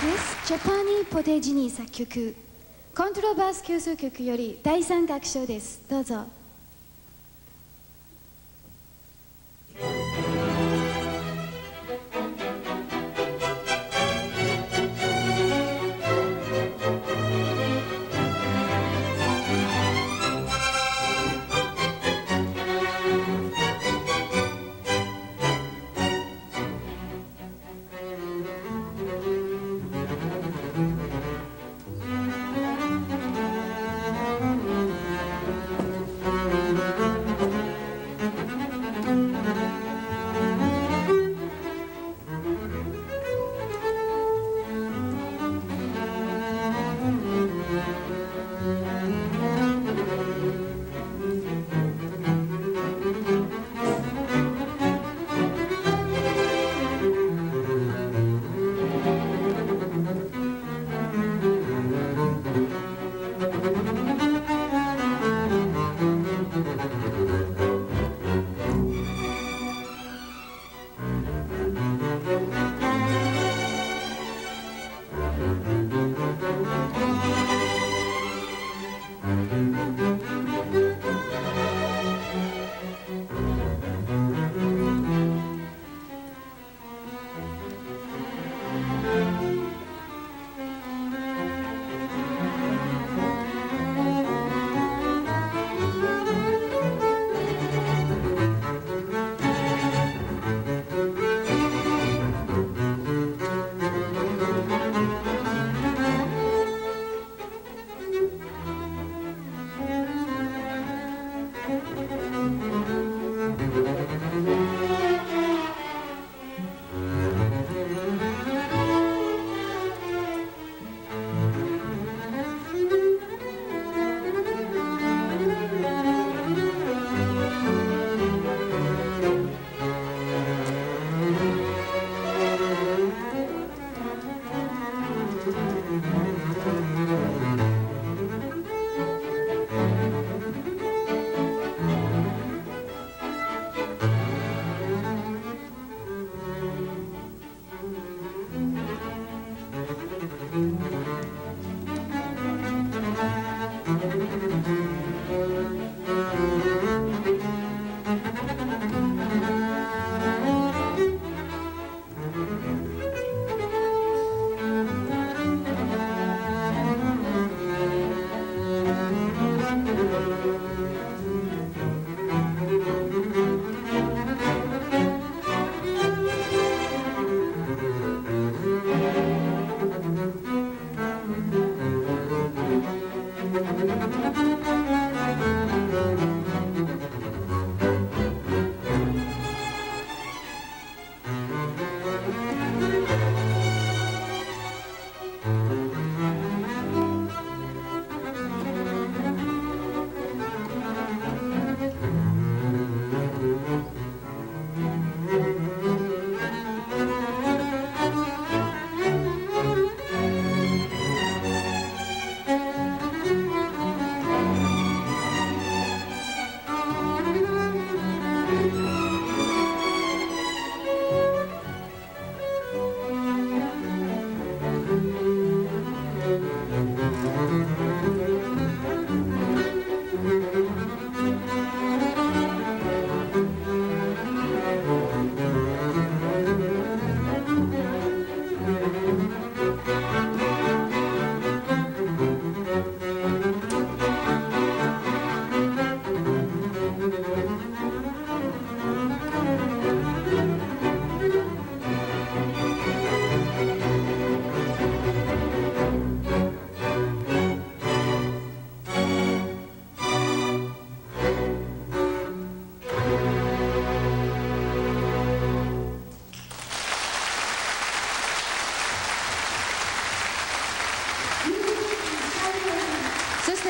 ジャパニー・ポテジニー作曲。コントロバース競争曲より第3楽章です。どうぞ。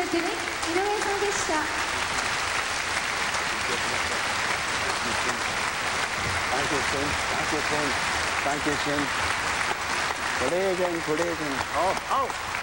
そしてテレ井上さんでした Dankeschön, Dankeschön, Dankeschön. Kollegen, Kollegen, auf, auf!